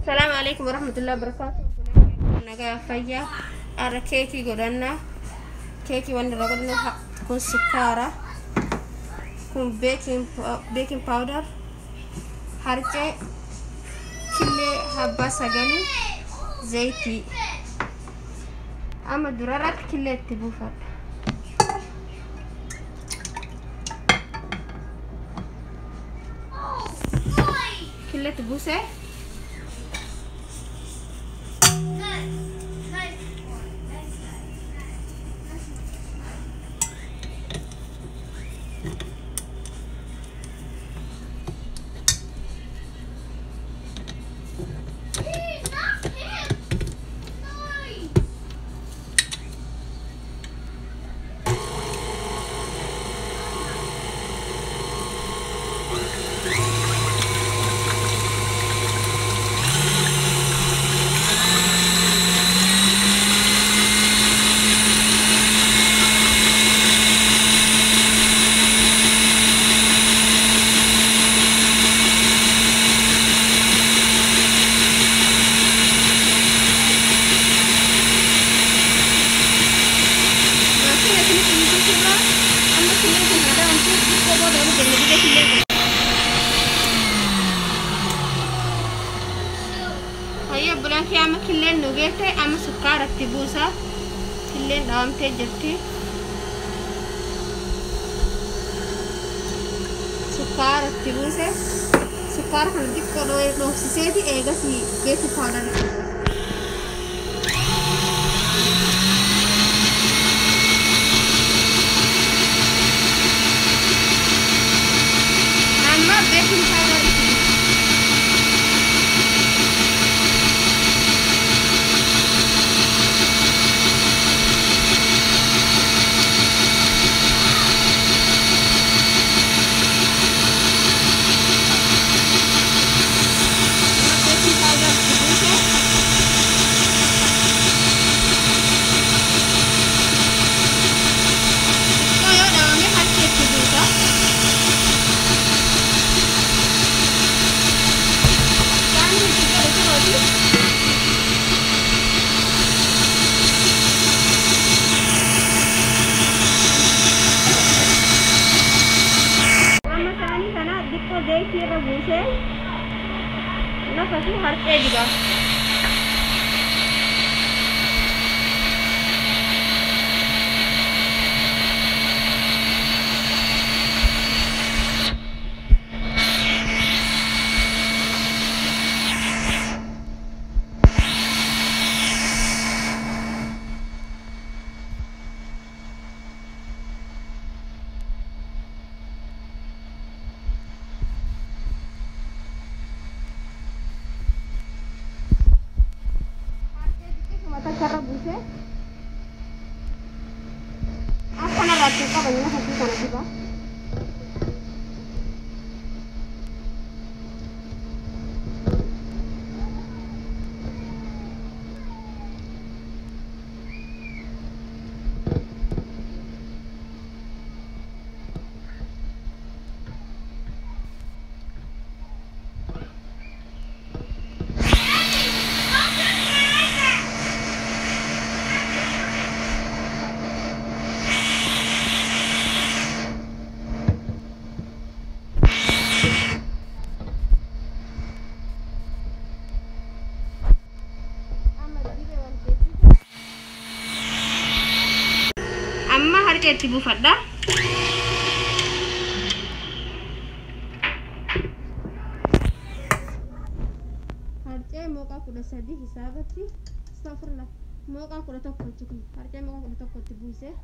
Assalamu alaikum warahmatullahi wabarakatuh. Naga fayya ara keki godanna keki wanda ragodno kun sukara kun baking baking powder harke kille habba sagani zaiti ama durarat kille tibufa kille tibuse ಅಯ್ಯೋ ಬುಲಂಕಿ ಆಮ ಕಿಲ್ಲೆ ನುಗೇಟೆ ಆಮ ಸುಕ್ಕಾಡತ್ತಿ ಬೂಸ ಕಿಲ್ಲೆ ನಾಮತೆ ಜಟ್ಟಿ ಸುಕ್ಕಾಡತ್ತಿ ಬೂಸೆ ಸುಕ್ಕಾರ ಹಳದಿ ಕೊನೋ ಏನೋ ಸಿಸೇದಿ ಏಗಸಿ ಗೇಸಿ ಪಾಡನೆ Thank you, China. Sierra Bucel. No fue su marquética. बात करता वही ना सब्ज़ी खाना की Harqee itti buufadha. Harcee mooqaa kudha sadii hisaabatti astagfirullah mooqaa kudha tokko jechuun harcee mooqaa kudha tokkotti.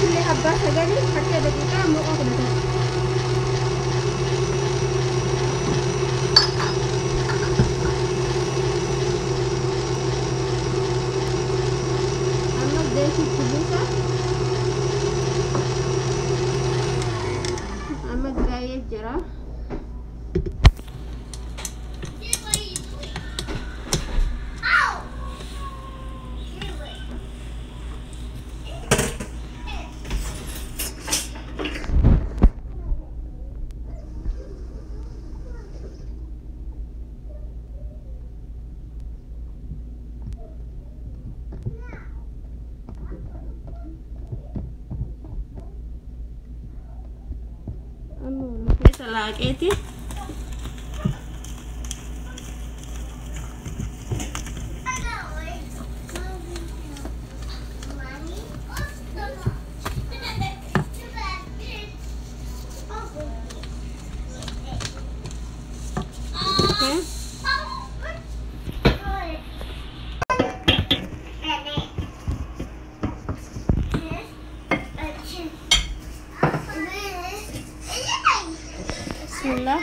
Killee abbaa sagalii ano. Sa lag 80? 你呢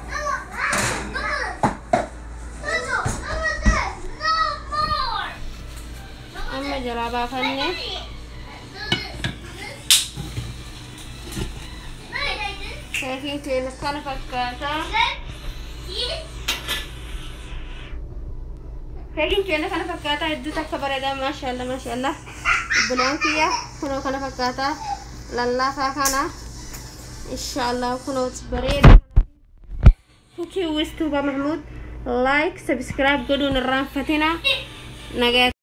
baafanne keekiin keenya kana fakkaataa keekiin keenya kana fakkaataa hedduu takka bareedaa maashaallah maashaallah bulaan kiyya kunoo kana fakkaataa lallaafaa kana inshaallah kunoo bareeda kukii wistuuba mahmuud like subscribe godhuun irraanfatina nagaa